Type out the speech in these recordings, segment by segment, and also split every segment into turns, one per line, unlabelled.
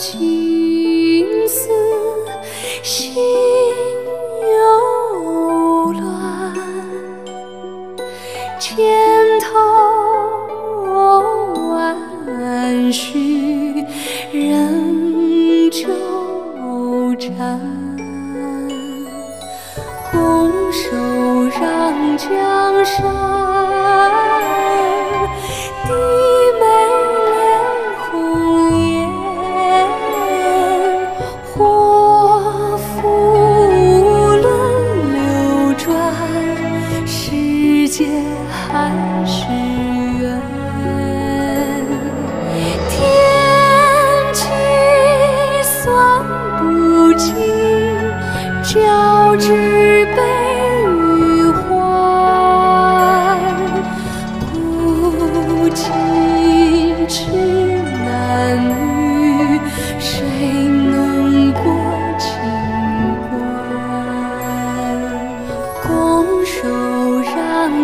情丝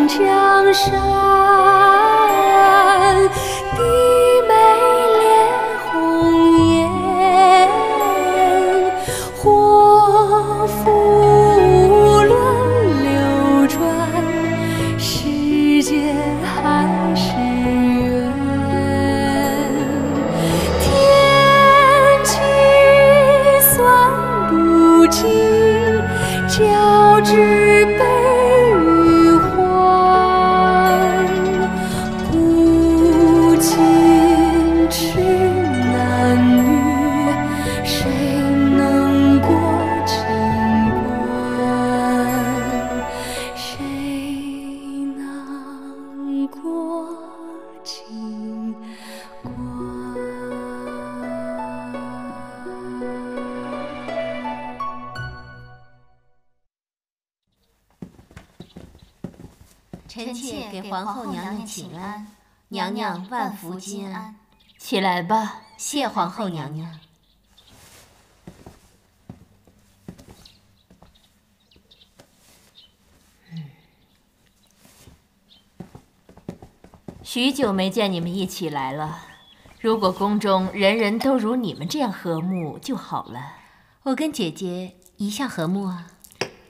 江山。
起来吧，谢皇后娘娘。许久没见你们一起来了，如果宫中人人都如你们这样和睦就好了。
我跟姐姐一向和睦啊。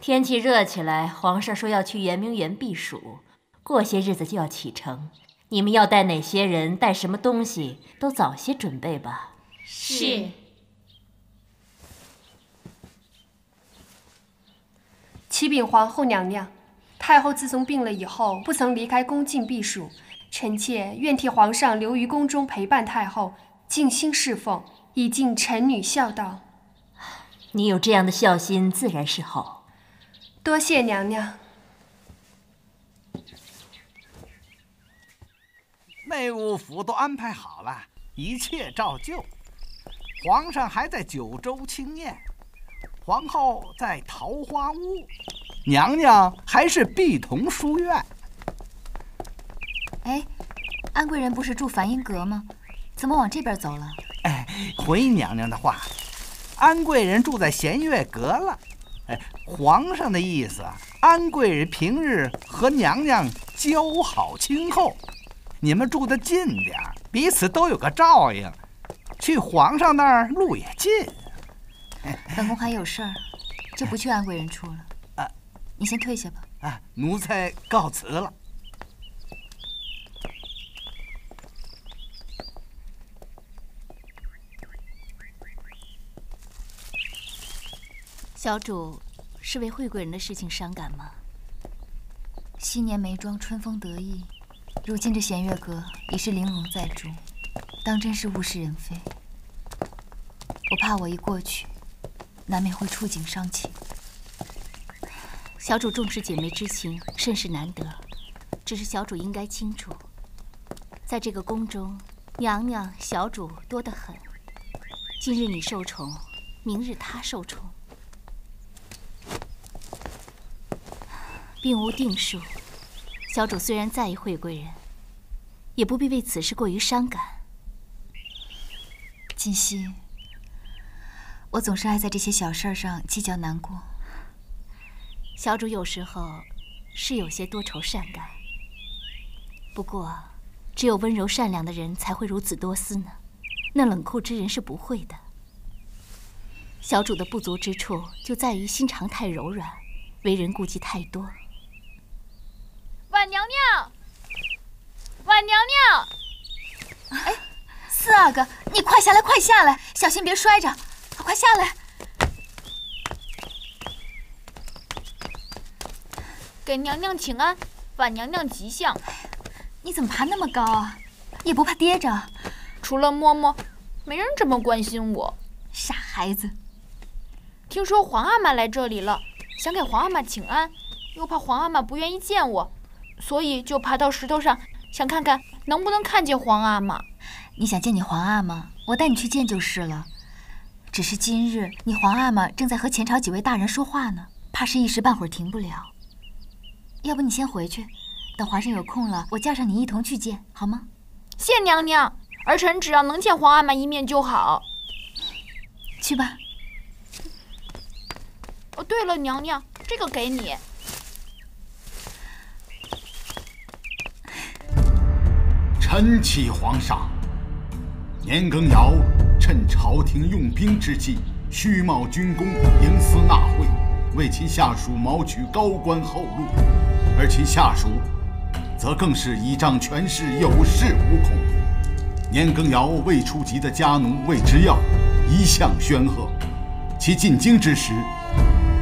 天气热起来，皇上说要去圆明园避暑，过些日子就要启程。你们要带哪些人，带什么东西，都早些准备吧。
是。
启禀皇后娘娘，太后自从病了以后，不曾离开宫禁避暑。臣妾愿替皇上留于宫中陪伴太后，尽心侍奉，以尽臣女孝道。
你有这样的孝心，自然是好。
多谢娘娘。
内务府都安排好了，一切照旧。皇上还在九州清宴，皇后在桃花坞，娘娘还是碧桐书院。
哎，安贵人不是住梵音阁吗？怎么往这边走了？
哎，回娘娘的话，安贵人住在弦月阁了。哎，皇上的意思，安贵人平日和娘娘交好亲厚。你们住的近点儿，彼此都有个照应。去皇上那儿路也近。
本宫还有事儿，就不去安贵人处了。啊，你先退下吧。
啊，奴才告辞了。
小主是为惠贵人的事情伤感吗？昔年眉庄春风得意。如今这弦月阁已是玲珑在主，当真是物是人非。我怕我一过去，难免会触景伤情。小主重视姐妹之情，甚是难得。只是小主应该清楚，在这个宫中，娘娘、小主多得很。今日你受宠，明日他受宠，并无定数。小主虽然在意惠贵人，也不必为此事过于伤感。锦溪，我总是爱在这些小事上计较难过。小主有时候是有些多愁善感，不过只有温柔善良的人才会如此多思呢。那冷酷之人是不会的。小主的不足之处就在于心肠太柔软，为人顾忌太多。
婉娘娘，婉娘娘，
哎，四阿哥，你快下来，快下来，小心别摔着，快下来！
给娘娘请安，婉娘娘吉祥。
你怎么爬那么高啊？也不怕跌着？
除了嬷嬷，没人这么关心我。
傻孩子！
听说皇阿玛来这里了，想给皇阿玛请安，又怕皇阿玛不愿意见我，所以就爬到石头上，想看看能不能看见皇阿玛。
你想见你皇阿玛，我带你去见就是了。只是今日你皇阿玛正在和前朝几位大人说话呢，怕是一时半会儿停不了。要不你先回去，等皇上有空了，我叫上你一同去见，好吗？
谢娘娘，儿臣只要能见皇阿玛一面就好。
去吧。
哦，对了，娘娘，这个给你。
臣启皇上，年羹尧趁朝廷用兵之际，虚冒军功，营私纳贿，为其下属谋取高官厚禄，而其下属则更是倚仗权势，有恃无恐。年羹尧未出籍的家奴魏之耀，一向煊赫，其进京之时，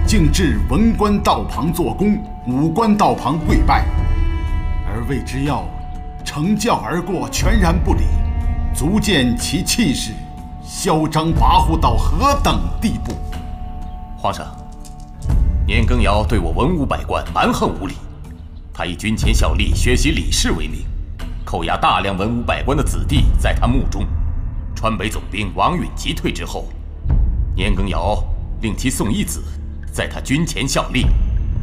竟至文官道旁做工，武官道旁跪拜，而魏之耀。乘轿而过，全然不理，足见其气势嚣张跋扈到何等地步。
皇上，年羹尧对我文武百官蛮横无礼，他以军前效力、学习礼事为名，扣押大量文武百官的子弟在他墓中。川北总兵王允急退之后，年羹尧令其送一子在他军前效力，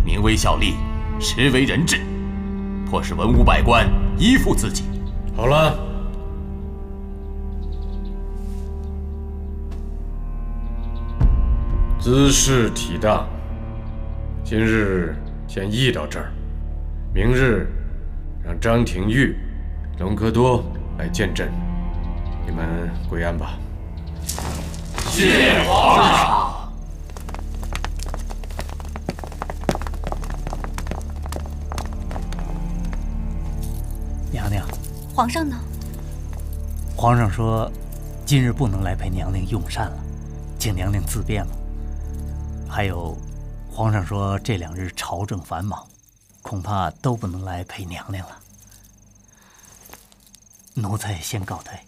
名为效力，实为人质。迫使文武百官依附自己。
好了，兹事体大，今日先议到这儿。明日让张廷玉、隆科多来见朕。你们归安吧。
谢皇上。
皇上呢？
皇上说，今日不能来陪娘娘用膳了，请娘娘自便吧。还有，皇上说这两日朝政繁忙，恐怕都不能来陪娘娘了。奴才先告退。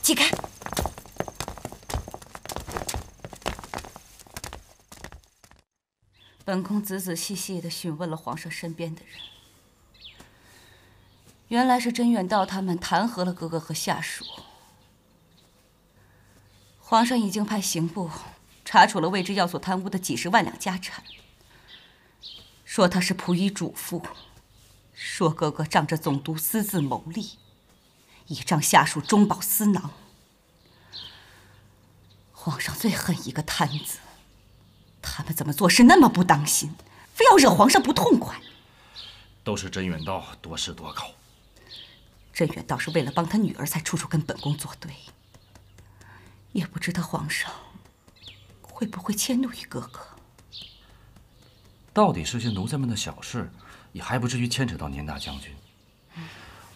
起开！
本宫仔仔细细的询问了皇上身边的人。原来是甄远道他们弹劾了哥哥和下属。皇上已经派刑部查处了魏之耀所贪污的几十万两家产，说他是仆役主妇，说哥哥仗着总督私自谋利，倚仗下属中饱私囊。皇上最恨一个贪子，他们怎么做事那么不当心，非要惹皇上不痛快？
都是甄远道多事多口。
甄远倒是为了帮他女儿才处处跟本宫作对，也不知道皇上会不会迁怒于哥哥。
到底是些奴才们的小事，也还不至于牵扯到年大将军。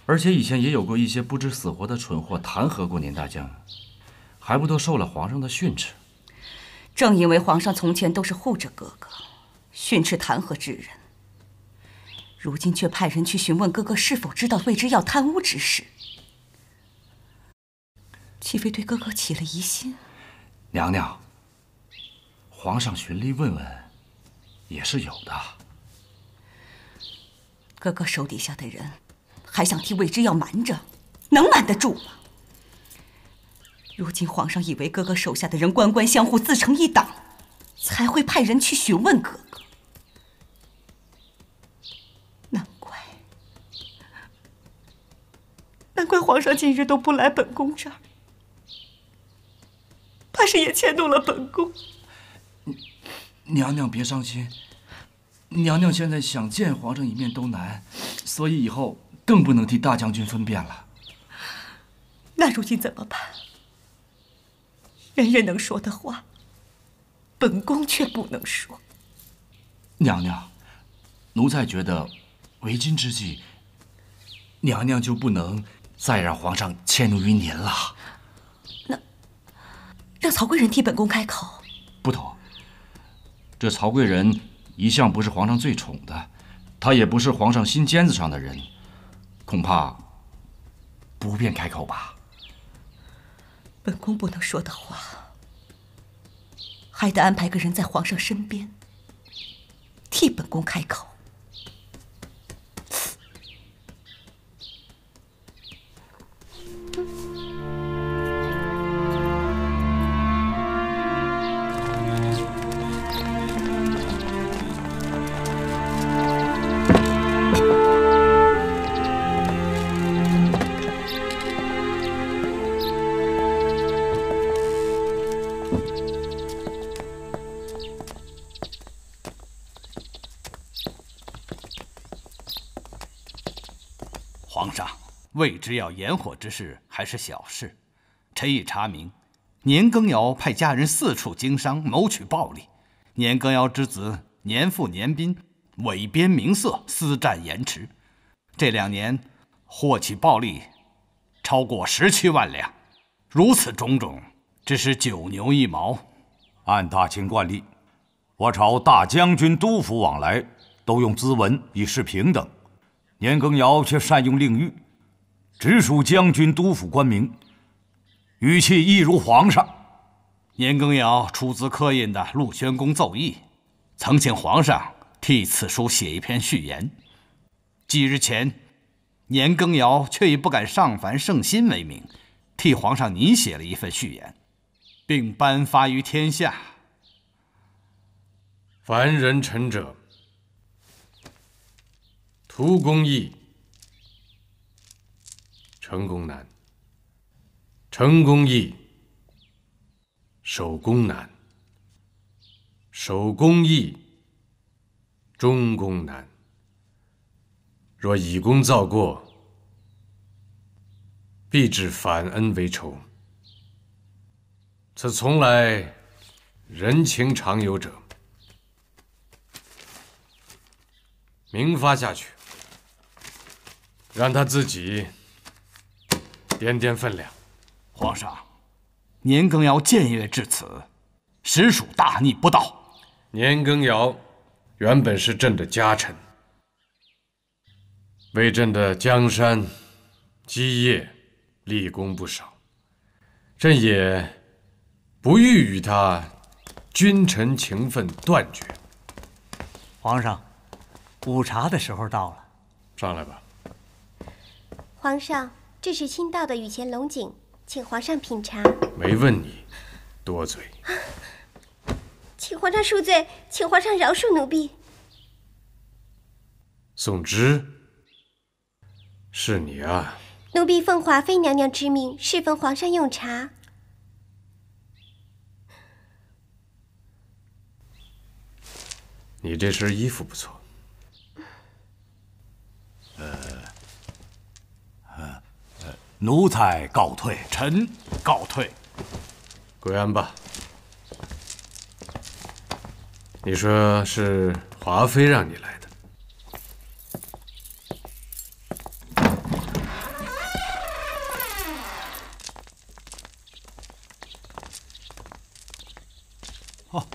而且以前也有过一些不知死活的蠢货弹劾过年大将，还不都受了皇上的训斥？
正因为皇上从前都是护着哥哥，训斥弹劾之人。如今却派人去询问哥哥是否知道魏之耀贪污之事，岂非对哥哥起了疑心？
娘娘，皇上循例问问，也是有的。
哥哥手底下的人，还想替魏之耀瞒着，能瞒得住吗？如今皇上以为哥哥手下的人官官相护，自成一党，才会派人去询问哥哥。难怪皇上近日都不来本宫这儿，怕是也迁怒了本宫。
娘娘别伤心，娘娘现在想见皇上一面都难，所以以后更不能替大将军分辨了。
那如今怎么办？人人能说的话，本宫却不能说。
娘娘，奴才觉得，为今之计，娘娘就不能再让皇上迁怒于您了。
那让曹贵人替本宫开口。
不同，这曹贵人一向不是皇上最宠的，她也不是皇上心尖子上的人，恐怕不便开口吧。
本宫不能说的话，还得安排个人在皇上身边。替本宫开口。
未知要延火之事还是小事。臣已查明，年羹尧派家人四处经商，谋取暴利。年羹尧之子年富年斌，伪边名色，私占盐池。这两年获取暴利超过十七万两。如此种种，只是九牛一毛。
按大清惯例，我朝大将军、督府往来都用咨文以示平等。年羹尧却善用令谕，直属将军、督府官名，语气一如皇上。
年羹尧出资刻印的陆宣公奏议，曾请皇上替此书写一篇序言。几日前，年羹尧却以不敢上凡圣心为名，替皇上拟写了一份序言，并颁发于天下。
凡人臣者。图功易，成功难；成功易，守功难；守功易，中功难。若以功造过，必致反恩为仇。此从来人情常有者，明发下去。让他自己掂掂分量。
皇上，年羹尧僭越至此，实属大逆不道。
年羹尧原本是朕的家臣，为朕的江山基业立功不少，朕也不欲与他君臣情分断绝。
皇上，午茶的时候到了，
上来吧。
皇上，这是新到的雨前龙井，请皇上品茶。
没问你，多嘴。
请皇上恕罪，请皇上饶恕奴婢。
宋之，是你啊！
奴婢奉华妃娘娘之命，侍奉皇上用茶。
你这身衣服不错。
呃。奴才告退，
臣告退。
归安吧。你说是华妃让你来的？
哦，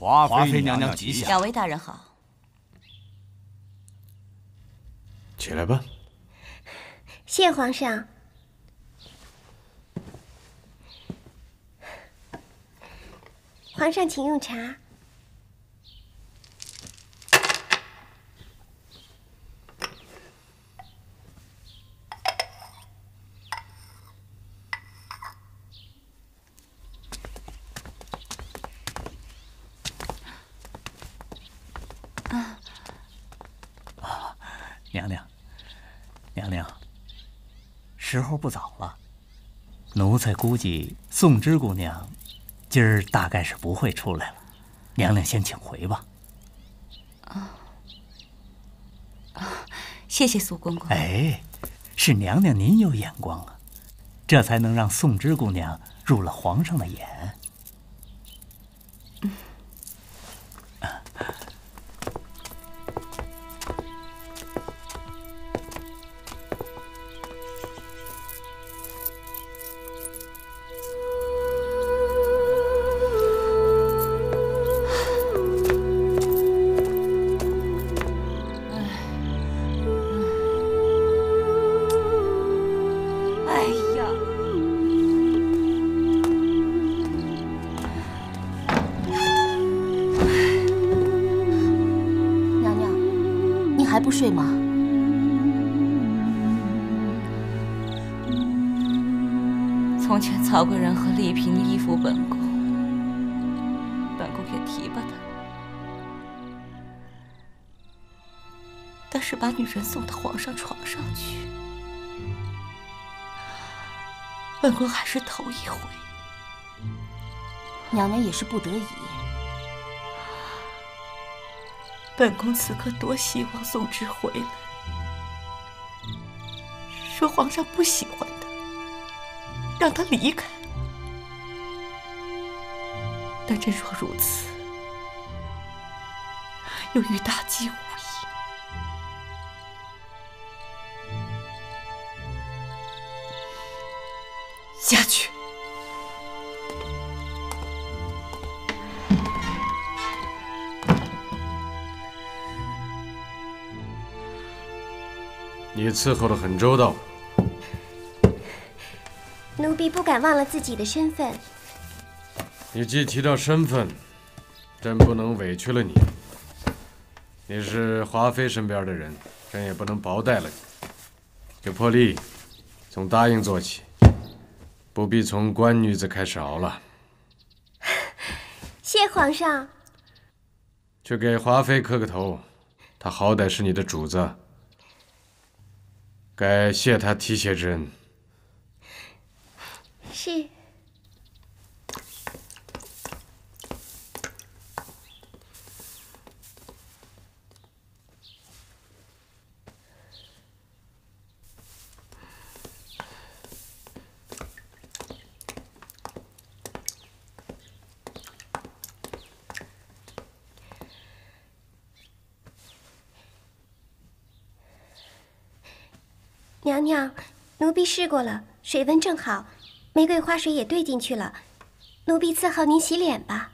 华华妃娘娘吉祥。
两位大人好。
起来吧。
谢皇上，皇上请用茶。
啊，娘娘，娘娘。时候不早了，奴才估计宋芝姑娘今儿大概是不会出来了，娘娘先请回吧。
啊啊，谢谢苏公公。
哎，是娘娘您有眼光啊，这才能让宋芝姑娘入了皇上的眼。
曹贵人和丽嫔依附本宫，本宫也提拔他，但是把女人送到皇上床上去，本宫还是头一回。
娘娘也是不得已。
本宫此刻多希望宋之回来，说皇上不喜欢，让他离开。但真若如此，又与大计无异。下去。
你伺候的很周到，
奴婢不敢忘了自己的身份。
你既提到身份，朕不能委屈了你。你是华妃身边的人，朕也不能薄待了你。就破例，从答应做起，不必从官女子开始熬了。
谢皇上。
去给华妃磕个头，她好歹是你的主子，该谢她提携之恩。
是。娘娘，奴婢试过了，水温正好，玫瑰花水也兑进去了。奴婢伺候您洗脸吧。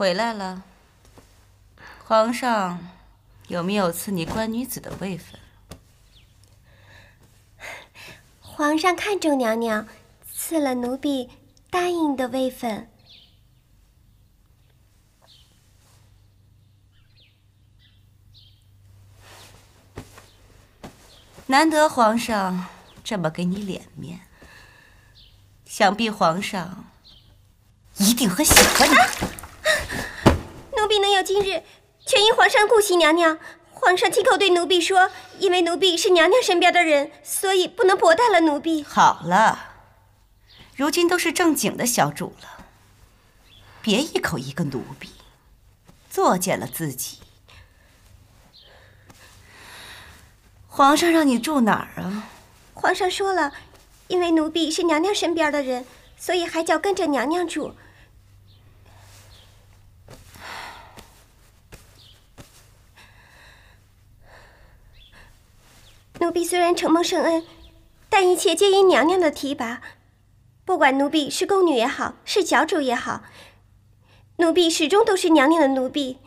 回来了。皇上有没有赐你官女子的位分？
皇上看中娘娘，赐了奴婢答应的位分。
难得皇上这么给你脸面，想必皇上一定很喜欢你。
奴有今日，全因皇上顾惜娘娘。皇上亲口对奴婢说，因为奴婢是娘娘身边的人，所以不能薄待了奴婢。
好了，如今都是正经的小主了，别一口一个奴婢，作践了自己。皇上让你住哪儿啊？
皇上说了，因为奴婢是娘娘身边的人，所以还叫跟着娘娘住。奴婢虽然承蒙圣恩，但一切皆因娘娘的提拔。不管奴婢是宫女也好，是小主也好，奴婢始终都是娘娘的奴婢。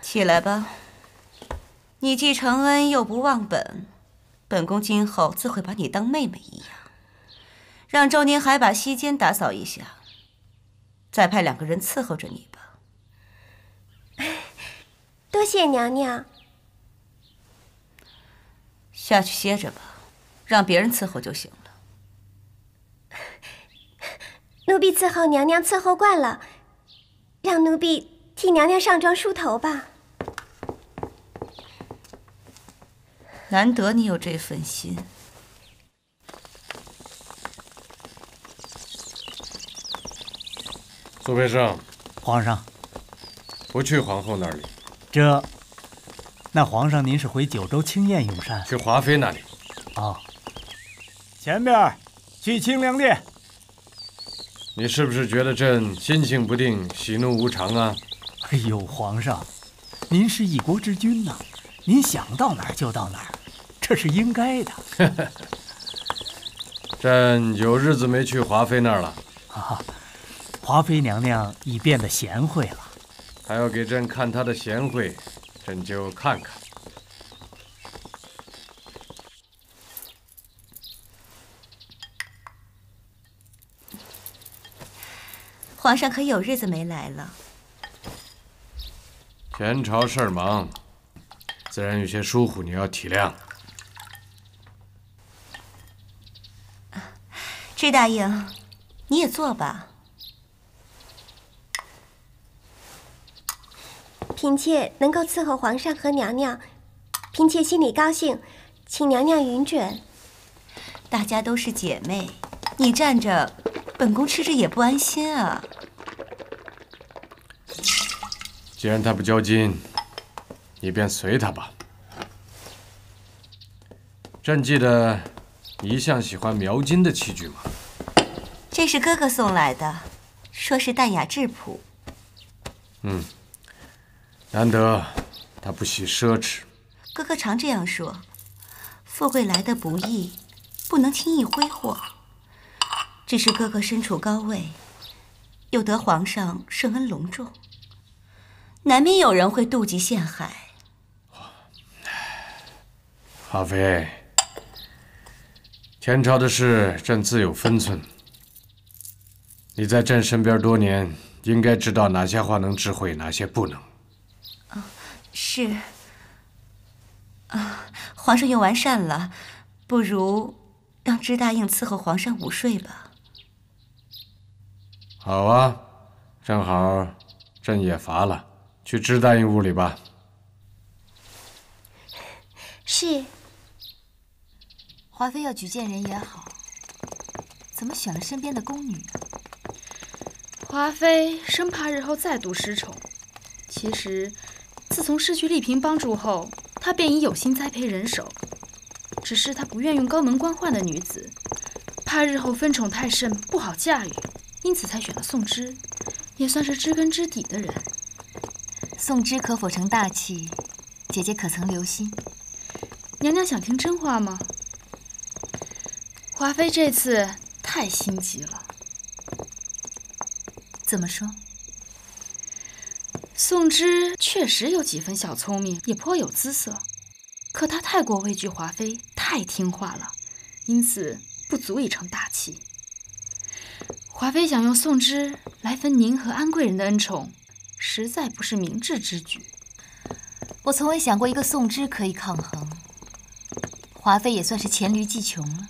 起来吧，你既承恩又不忘本，本宫今后自会把你当妹妹一样。让周宁海把西间打扫一下，再派两个人伺候着你吧。
多谢娘娘。
下去歇着吧，让别人伺候就行了。
奴婢伺候娘娘伺候惯了，让奴婢替娘娘上妆梳头吧。
难得你有这份心。
苏培盛，
皇上，
不去皇后那里。
这，那皇上您是回九州清宴用膳？
去华妃那里。
哦，
前边，去清凉殿。
你是不是觉得朕心情不定、喜怒无常啊？
哎呦，皇上，您是一国之君呐，您想到哪儿就到哪儿，这是应该的。
朕有日子没去华妃那儿了。
啊，华妃娘娘已变得贤惠了。
还要给朕看她的贤惠，朕就看看。
皇上可有日子没来了？
前朝事儿忙，自然有些疏忽，你要体谅。
支大营，你也坐吧。
嫔妾能够伺候皇上和娘娘，嫔妾心里高兴，请娘娘允准。
大家都是姐妹，你站着，本宫吃着也不安心啊。
既然他不交金，你便随他吧。朕记得你一向喜欢描金的器具嘛。
这是哥哥送来的，说是淡雅质朴。
嗯，难得他不喜奢侈。
哥哥常这样说，富贵来的不易，不能轻易挥霍。只是哥哥身处高位，又得皇上圣恩隆重，难免有人会妒忌陷害。
华妃，前朝的事，朕自有分寸。你在朕身边多年，应该知道哪些话能智慧，哪些不能。
啊，是。啊，皇上用完膳了，不如让支大应伺候皇上午睡吧。
好啊，正好朕也乏了，去支大应屋里吧。
是。
华妃要举荐人也好，怎么选了身边的宫女呢？
华妃生怕日后再度失宠。其实，自从失去丽嫔帮助后，她便已有心栽培人手。只是她不愿用高门官宦的女子，怕日后分宠太甚不好驾驭，因此才选了宋芝，也算是知根知底的人。
宋芝可否成大器？姐姐可曾留心？
娘娘想听真话吗？华妃这次太心急了。
怎么说？
宋之确实有几分小聪明，也颇有姿色，可她太过畏惧华妃，太听话了，因此不足以成大器。华妃想用宋之来分您和安贵人的恩宠，实在不是明智之举。
我从未想过一个宋之可以抗衡。华妃也算是黔驴技穷了。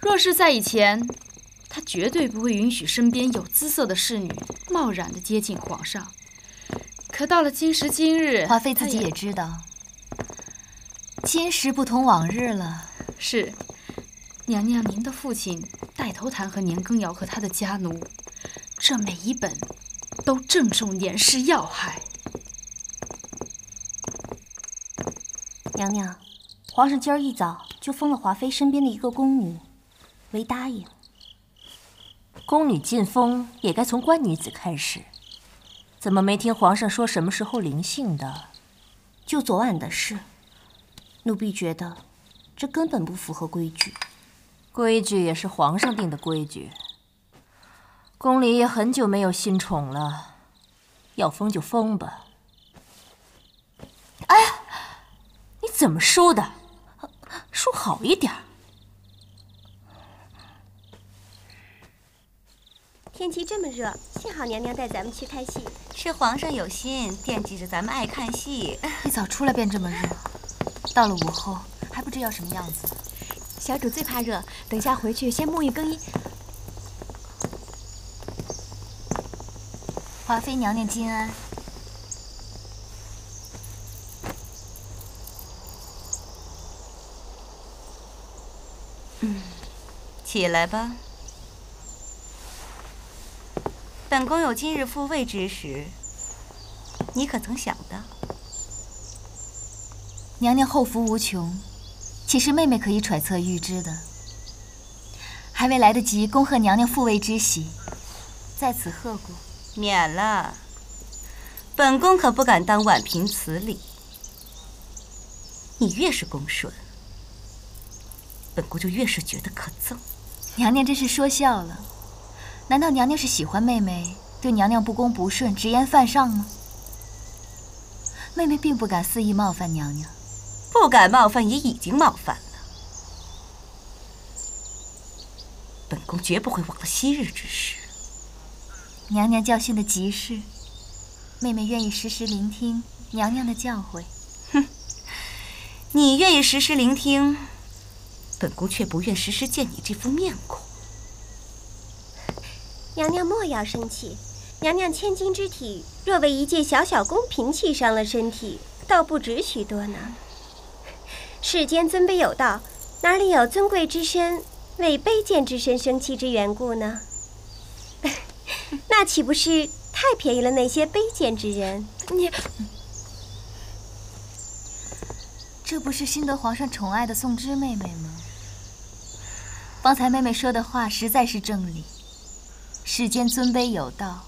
若是在以前，她绝对不会允许身边有姿色的侍女贸然的接近皇上。可到了今时今日，
华妃自己也知道，今时不同往日了。
是，娘娘，您的父亲带头弹劾年羹尧和他的家奴，这每一本都正中年氏要害。
娘娘，皇上今儿一早就封了华妃身边的一个宫女为答应。
宫女进封也该从官女子开始，怎么没听皇上说什么时候临幸的？
就昨晚的事，奴婢觉得这根本不符合规矩。
规矩也是皇上定的规矩。宫里也很久没有新宠了，要封就封吧。哎呀，你怎么梳的？梳好一点。
天气这么热，幸好娘娘带咱们去看戏。
是皇上有心，惦记着咱们爱看戏。
一早出来便这么热，到了午后还不知要什么样子。
小主最怕热，等下回去先沐浴更衣。
华妃娘娘金安。
嗯，起来吧。本宫有今日复位之时，你可曾想到？
娘娘后福无穷，岂是妹妹可以揣测预知的？还未来得及恭贺娘娘复位之喜，在此贺过。
免了。本宫可不敢当婉凭此礼。你越是恭顺，本宫就越是觉得可憎。
娘娘真是说笑了。难道娘娘是喜欢妹妹对娘娘不恭不顺、直言犯上吗？妹妹并不敢肆意冒犯娘娘，
不敢冒犯也已经冒犯了。本宫绝不会忘了昔日之事。
娘娘教训的极是，妹妹愿意时时聆听娘娘的教诲。
哼，你愿意时时聆听，本宫却不愿时时见你这副面孔。
娘娘莫要生气，娘娘千金之体，若为一介小小宫嫔气伤了身体，倒不值许多呢。世间尊卑有道，哪里有尊贵之身为卑贱之身生气之缘故呢？那岂不是太便宜了那些卑贱之人？
你，这不是深得皇上宠爱的宋芝妹妹吗？方才妹妹说的话实在是正理。世间尊卑有道，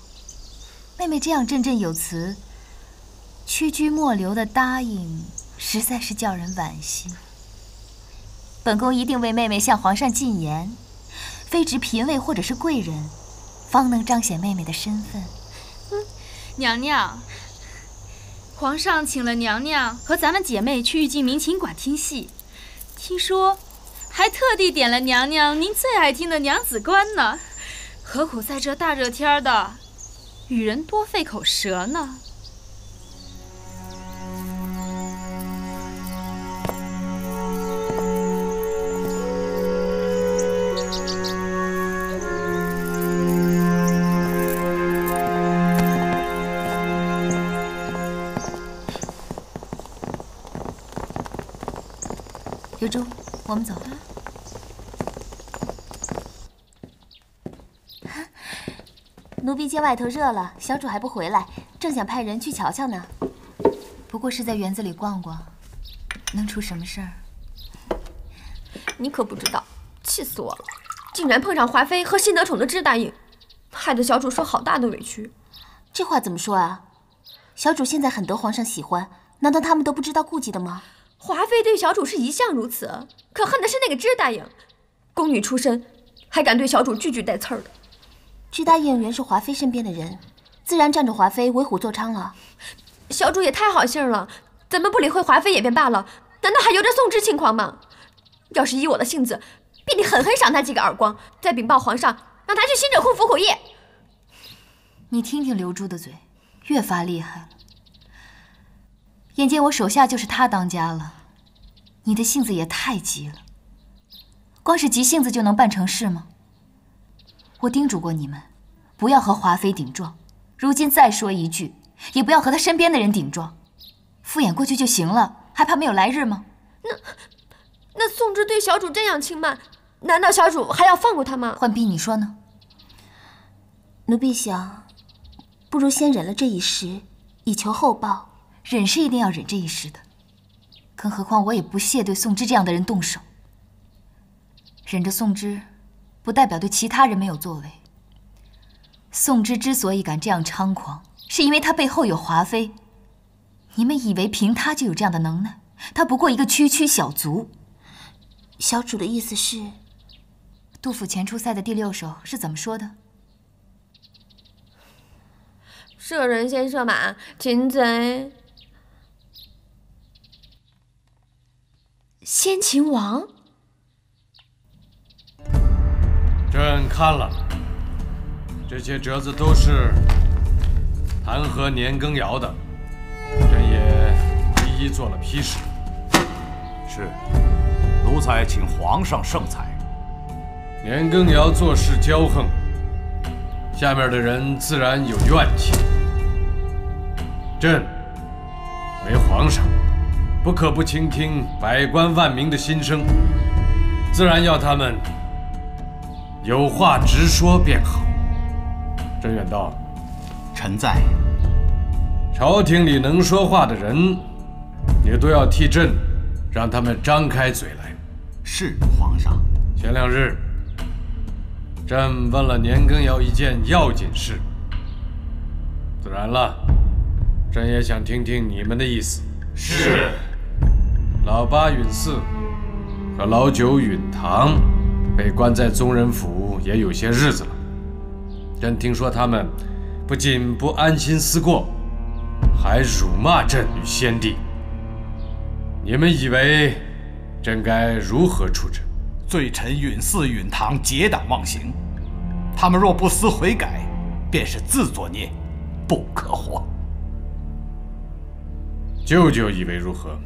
妹妹这样振振有词、屈居末流的答应，实在是叫人惋惜。本宫一定为妹妹向皇上进言，非值嫔位或者是贵人，方能彰显妹妹的身份。
娘娘，皇上请了娘娘和咱们姐妹去玉镜民琴馆听戏，听说还特地点了娘娘您最爱听的《娘子关》呢。何苦在这大热天的，与人多费口舌呢？
刘珠，我们走。
奴婢见外头热了，小主还不回来，正想派人去瞧瞧呢。
不过是在园子里逛逛，能出什么事儿？
你可不知道，气死我了！竟然碰上华妃和新得宠的支答应，害得小主受好大的委屈。
这话怎么说啊？小主现在很得皇上喜欢，难道他们都不知道顾忌的吗？
华妃对小主是一向如此，可恨的是那个支答应，宫女出身，还敢对小主句句带刺儿的。
支答应原是华妃身边的人，自然仗着华妃为虎作伥了。
小主也太好性了，咱们不理会华妃也便罢了，难道还由着宋芝轻狂吗？要是依我的性子，必定狠狠赏他几个耳光，再禀报皇上，让他去新者库服苦役。
你听听刘珠的嘴，越发厉害了。眼见我手下就是他当家了，你的性子也太急了。光是急性子就能办成事吗？我叮嘱过你们，不要和华妃顶撞。如今再说一句，也不要和她身边的人顶撞，敷衍过去就行了，还怕没有来日吗？
那那宋芝对小主这样轻慢，难道小主还要放过他吗？
浣碧，你说呢？
奴婢想，不如先忍了这一时，以求后报。
忍是一定要忍这一时的，更何况我也不屑对宋芝这样的人动手。忍着宋芝。不代表对其他人没有作为。宋芝之所以敢这样猖狂，是因为他背后有华妃。你们以为凭他就有这样的能耐？他不过一个区区小卒。
小主的意思是，
杜甫前出塞的第六首是怎么说的？
射人先射马，擒贼先擒王。
朕看了，这些折子都是弹劾年羹尧的，朕也一一做了批示。
是，奴才请皇上圣裁。
年羹尧做事骄横，下面的人自然有怨气。朕为皇上，不可不倾听百官万民的心声，自然要他们有话直说便好。甄远道，
臣在。
朝廷里能说话的人，你都要替朕让他们张开嘴来。
是皇上。
前两日，朕问了年羹尧一件要紧事，自然了，朕也想听听你们的意思。
是。
老八允嗣和老九允堂被关在宗人府也有些日子了。朕听说他们不仅不安心思过，还辱骂朕与先帝。你们以为朕该如何处置？
罪臣允嗣、允堂结党妄行，他们若不思悔改，便是自作孽，不可活。
舅舅以为如何？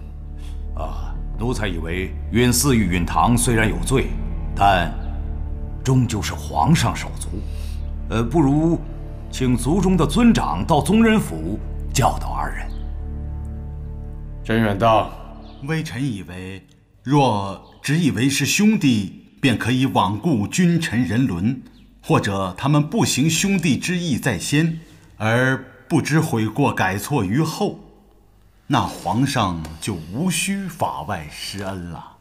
啊，奴才以为允嗣与允堂虽然有罪，但终究是皇上手足。呃，不如请族中的尊长到宗人府教导二人。
真远道，
微臣以为，若只以为是兄弟，便可以罔顾君臣人伦；或者他们不行兄弟之义在先，而不知悔过改错于后，那皇上就无需法外施恩了。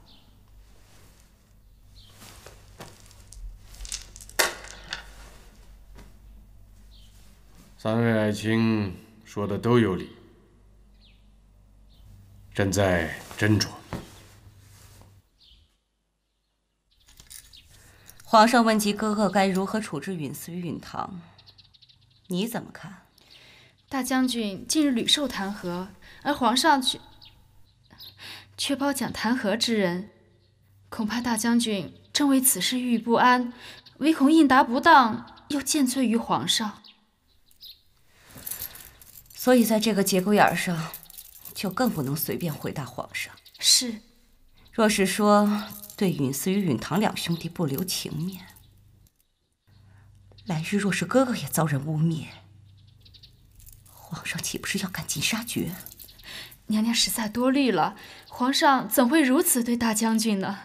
三位爱卿说的都有理，朕在斟酌。
皇上问及哥哥该如何处置允嗣与允堂，你怎么看？
大将军近日屡受弹劾，而皇上却却褒奖弹劾之人，恐怕大将军正为此事郁郁不安，唯恐应答不当，又见罪于皇上。
所以，在这个节骨眼上，就更不能随便回答皇上。
是，
若是说对允嗣与允堂两兄弟不留情面，来日若是哥哥也遭人污蔑，皇上岂不是要赶尽杀绝？
娘娘实在多虑了，皇上怎会如此对大将军呢？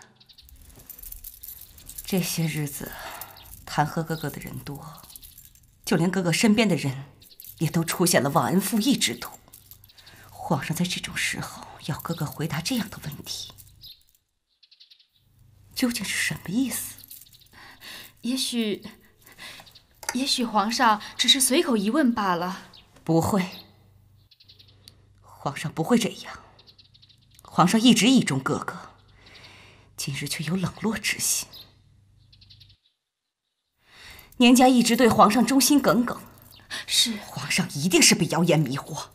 这些日子，弹劾哥哥的人多，就连哥哥身边的人。也都出现了忘恩负义之徒。皇上在这种时候要哥哥回答这样的问题，究竟是什么意思？
也许，也许皇上只是随口一问罢了。
不会，皇上不会这样。皇上一直倚重哥哥，今日却有冷落之心。年家一直对皇上忠心耿耿。
是
皇上一定是被谣言迷惑。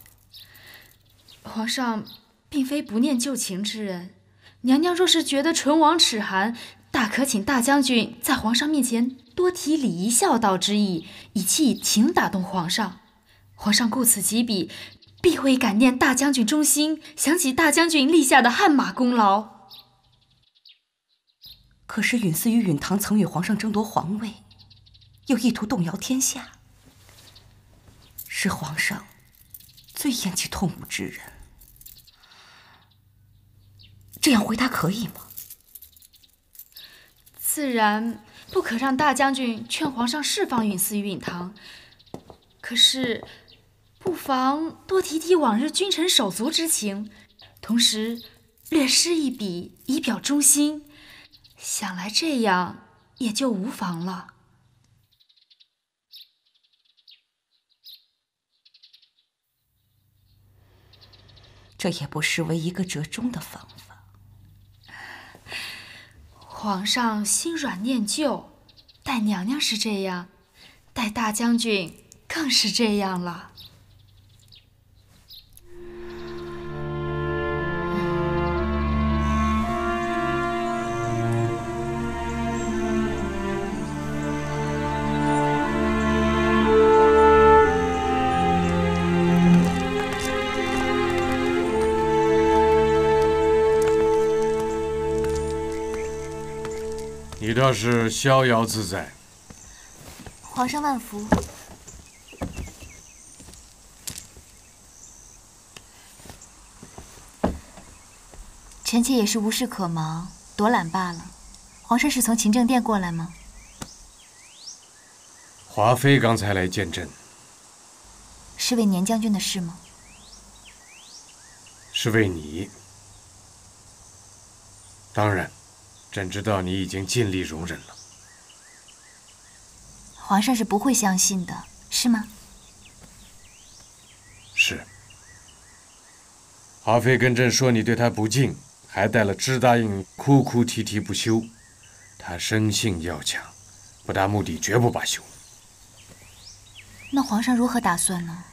皇上并非不念旧情之人，娘娘若是觉得唇亡齿寒，大可请大将军在皇上面前多提礼仪孝道之意，以期情打动皇上。皇上顾此及彼，必会感念大将军忠心，想起大将军立下的汗马功劳。
可是允嗣与允堂曾与皇上争夺皇位，又意图动摇天下。是皇上最厌弃痛武之人，这样回答可以吗？
自然不可让大将军劝皇上释放允嗣与允堂，可是不妨多提提往日君臣手足之情，同时略施一笔以表忠心，想来这样也就无妨了。
这也不失为一个折中的方法。
皇上心软念旧，待娘娘是这样，待大将军更是这样了。
倒是逍遥自在。
皇上万福。臣妾也是无事可忙，躲懒罢了。皇上是从勤政殿过来吗？
华妃刚才来见朕，
是为年将军的事吗？
是为你。当然，朕知道你已经尽力容忍了。
皇上是不会相信的，是吗？
是。华妃跟朕说你对她不敬，还带了知答应，哭哭啼啼不休。她生性要强，不达目的绝不罢休。
那皇上如何打算呢？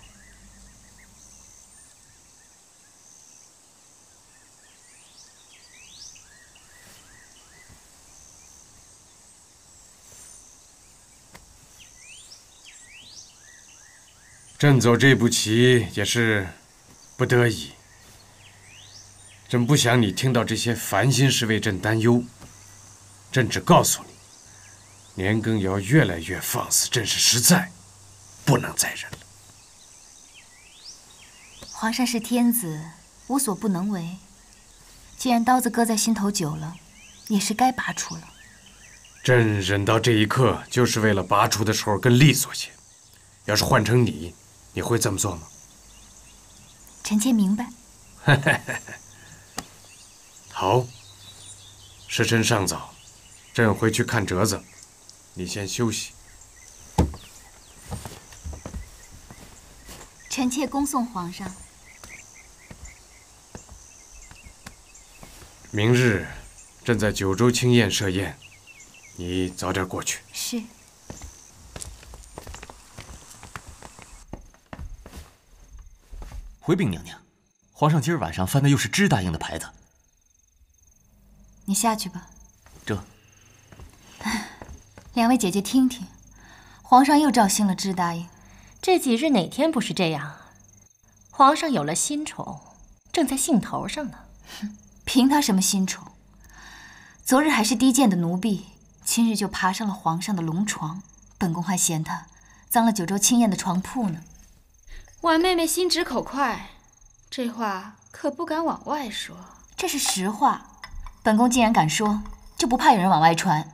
朕走这步棋也是不得已。朕不想你听到这些烦心事为朕担忧。朕只告诉你，年羹尧越来越放肆，朕是实在。不能再忍了。
皇上是天子，无所不能为。既然刀子搁在心头久了，也是该拔出了。
朕忍到这一刻，就是为了拔出的时候更利索些。要是换成你，你会这么做吗？
臣妾明白。
好，时辰尚早，朕回去看折子，你先休息。
臣妾恭送皇上。
明日，朕在九州清宴设宴，你早点过去。
是。
回禀娘娘，皇上今儿晚上翻的又是知答应的牌子。
你下去吧。
这。
两位姐姐听听，皇上又照新了知答应。
这几日哪天不是这样？皇上有了新宠，正在兴头上呢。
凭他什么新宠？昨日还是低贱的奴婢，今日就爬上了皇上的龙床。本宫还嫌他脏了九州清宴的床铺呢。
婉妹妹心直口快，这话可不敢往外说。
这是实话，本宫既然敢说，就不怕有人往外传。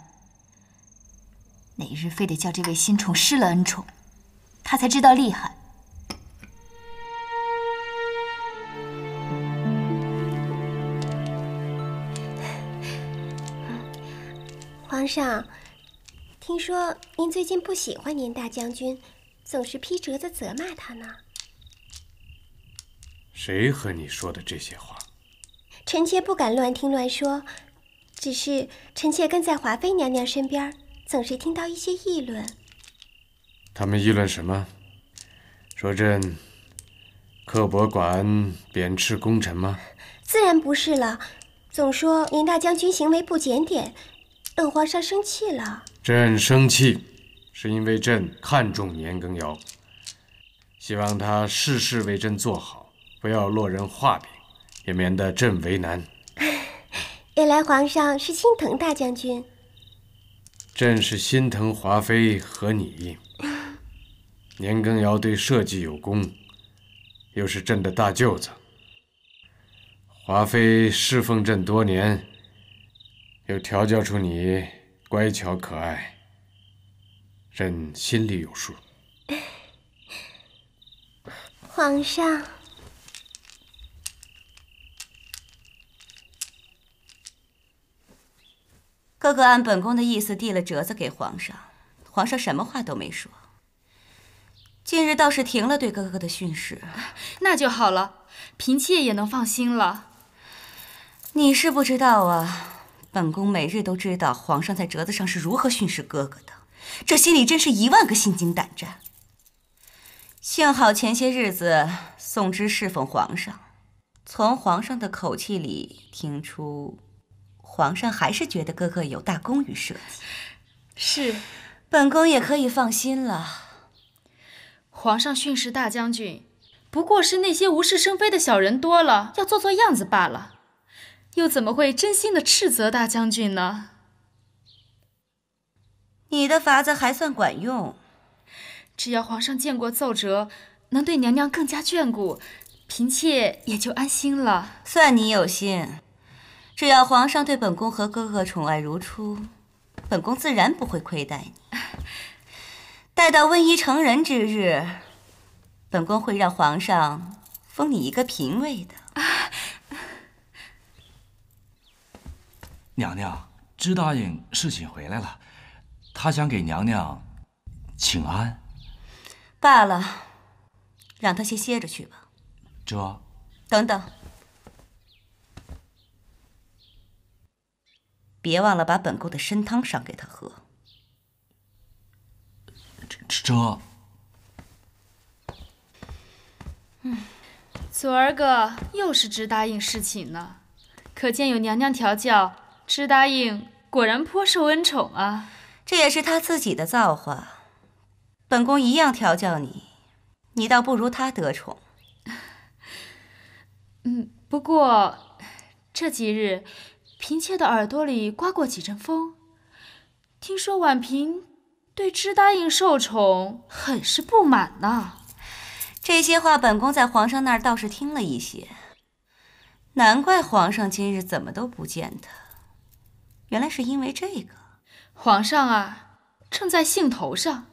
哪日非得叫这位新宠失了恩宠？他才知道厉害。
皇上，听说您最近不喜欢您大将军，总是批折子责骂他呢。
谁和你说的这些话？
臣妾不敢乱听乱说，只是臣妾跟在华妃娘娘身边，总是听到一些议论。
他们议论什么？说朕刻薄寡恩、贬斥功臣吗？
自然不是了，总说年大将军行为不检点，等皇上生气了。
朕生气，是因为朕看重年羹尧，希望他事事为朕做好，不要落人话柄，也免得朕为难。
原来皇上是心疼大将军。
朕是心疼华妃和你。年羹尧对社稷有功，又是朕的大舅子。华妃侍奉朕多年，又调教出你乖巧可爱，朕心里有数。
皇上，
哥哥按本宫的意思递了折子给皇上，皇上什么话都没说。近日倒是停了对哥哥的训示，
那就好了，嫔妾也能放心了。
你是不知道啊，本宫每日都知道皇上在折子上是如何训斥哥哥的，这心里真是一万个心惊胆战。幸好前些日子宋芝侍奉皇上，从皇上的口气里听出，皇上还是觉得哥哥有大功于社稷。
是，
本宫也可以放心了。
皇上训斥大将军，不过是那些无事生非的小人多了，要做做样子罢了，又怎么会真心的斥责大将军呢？
你的法子还算管用，
只要皇上见过奏折，能对娘娘更加眷顾，嫔妾也就安心了。
算你有心。只要皇上对本宫和哥哥宠爱如初，本宫自然不会亏待你。待到温宜成人之日，本宫会让皇上封你一个嫔位的。
娘娘，知答应侍寝回来了，他想给娘娘请安。
罢了，让他先歇着去吧。
这，
等等，别忘了把本宫的参汤赏给他喝。
这，
嗯，昨儿个又是支答应侍寝呢，可见有娘娘调教，支答应果然颇受恩宠啊。
这也是他自己的造化。本宫一样调教你，你倒不如他得宠。
嗯，不过这几日，嫔妾的耳朵里刮过几阵风，听说婉嫔对支答应受宠很是不满呢。
这些话本宫在皇上那儿倒是听了一些，难怪皇上今日怎么都不见他，原来是因为这个。
皇上啊，正在兴头上。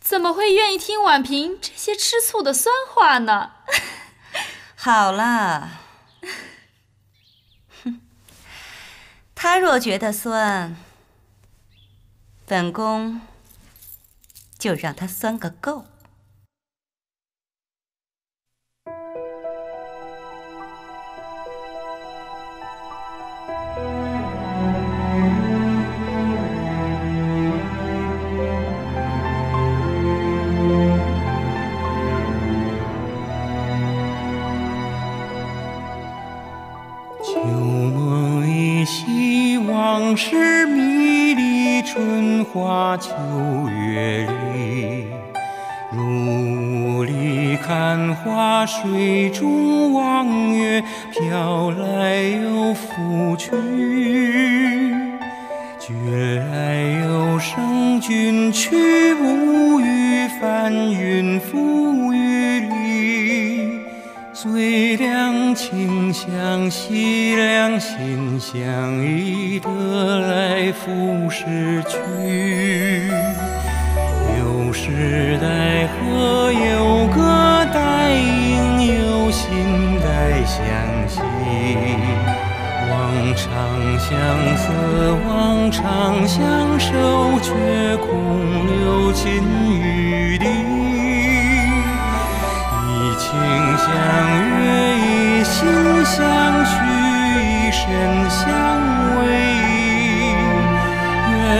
怎么会愿意听婉嫔这些吃醋的酸话呢？
好了，哼，他若觉得酸，本宫就让他酸个够。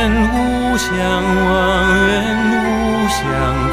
无相忘，愿无相